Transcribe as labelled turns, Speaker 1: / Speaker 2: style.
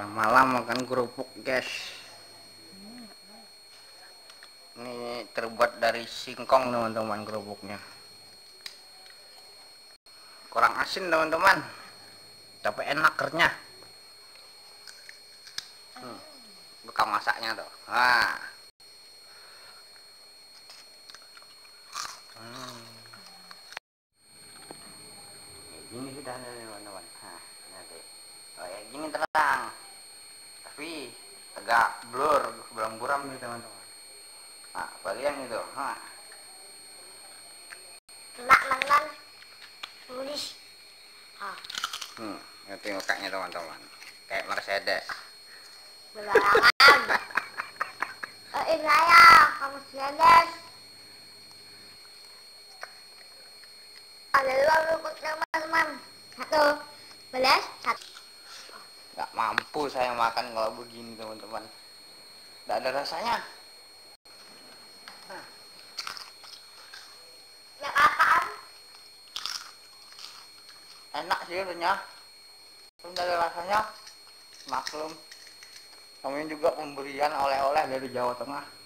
Speaker 1: malam makan kerupuk guys. Ini terbuat dari singkong teman-teman kerupuknya. Kurang asin teman-teman. Tapi enak kernya. Hmm, bekal masaknya tuh. Nah. hmm. gini sudah teman-teman. Nah, oh ya gini terang tapi agak blur buram-buram nih teman-teman nah bagian itu nah.
Speaker 2: Nak mangan tulis. Ah,
Speaker 1: hmm, nanti mukanya teman-teman kayak Mercedes
Speaker 2: belarangan. Eh, ini saya, kamu Mercedes. Ada dua teman-teman. Satu, belas, satu.
Speaker 1: Nggak mampu saya makan kalau begini teman-teman. Nggak ada rasanya.
Speaker 2: Yang apaan?
Speaker 1: enak sih renyah nggak ada rasanya. Maklum. Kami juga pemberian oleh-oleh dari Jawa Tengah